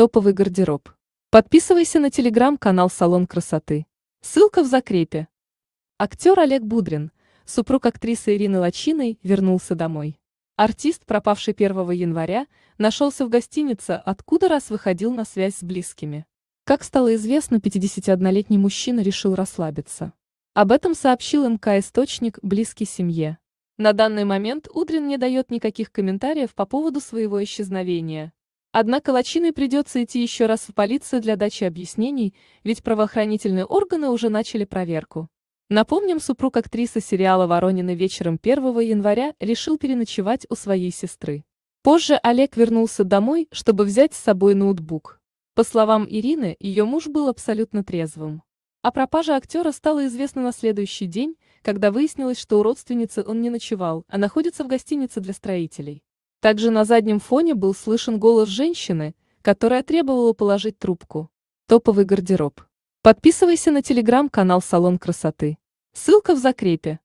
Топовый гардероб. Подписывайся на телеграм-канал Салон красоты. Ссылка в закрепе. Актер Олег Будрин, супруг актрисы Ирины Лачиной, вернулся домой. Артист, пропавший 1 января, нашелся в гостинице, откуда раз выходил на связь с близкими. Как стало известно, 51-летний мужчина решил расслабиться. Об этом сообщил МК источник, близкий семье. На данный момент Удрин не дает никаких комментариев по поводу своего исчезновения. Однако Лачиной придется идти еще раз в полицию для дачи объяснений, ведь правоохранительные органы уже начали проверку. Напомним, супруг актрисы сериала «Воронины» вечером 1 января решил переночевать у своей сестры. Позже Олег вернулся домой, чтобы взять с собой ноутбук. По словам Ирины, ее муж был абсолютно трезвым. О пропаже актера стало известно на следующий день, когда выяснилось, что у родственницы он не ночевал, а находится в гостинице для строителей. Также на заднем фоне был слышен голос женщины, которая требовала положить трубку. Топовый гардероб. Подписывайся на телеграм-канал Салон красоты. Ссылка в закрепе.